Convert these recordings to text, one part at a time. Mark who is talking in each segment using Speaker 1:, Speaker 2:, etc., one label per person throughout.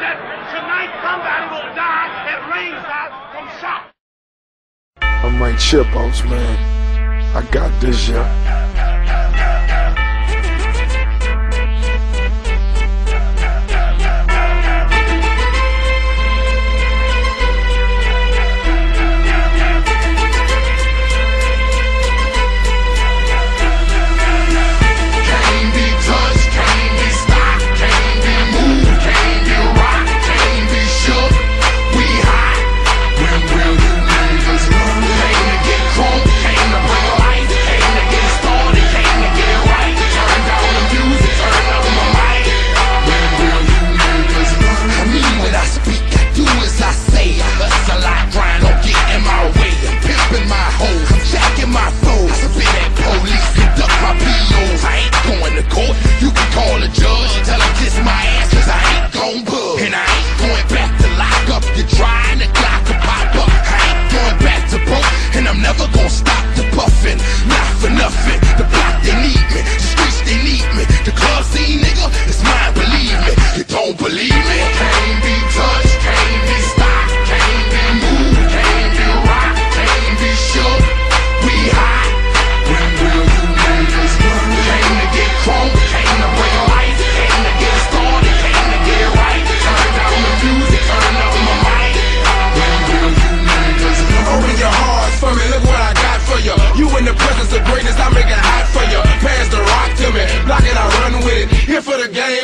Speaker 1: that tonight somebody will die at ringside from.
Speaker 2: I'm like Chipos, man. I got this, yeah.
Speaker 3: I'm stop the puffin'. Not for nothing. The block, they need me. The streets, they need me. The club scene, nigga, it's mine, believe me. You don't believe me?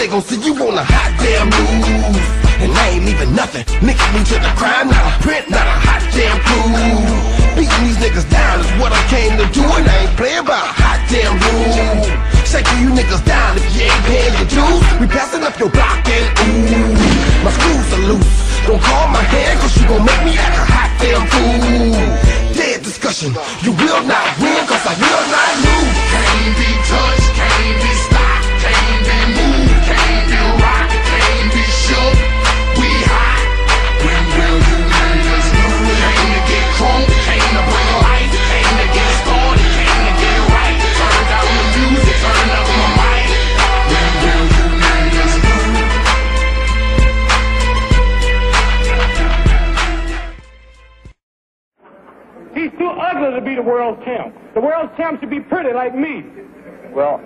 Speaker 4: They gon' see you on a hot damn move. And I ain't leaving nothing. Nigga me to the crime, not a print, not a hot damn clue. Beating these niggas down is what I came to do, and I ain't playing by a hot damn rule. Shaking you niggas down if you ain't paying your dues. We passing up your block and ooh, my screws are loose. Don't call my hand cause you gon' make me act a hot damn fool. Dead discussion, you will not win cause I will not lose.
Speaker 3: Can't be touched,
Speaker 5: to be the world champ. The world champ should be pretty like me.
Speaker 6: Well,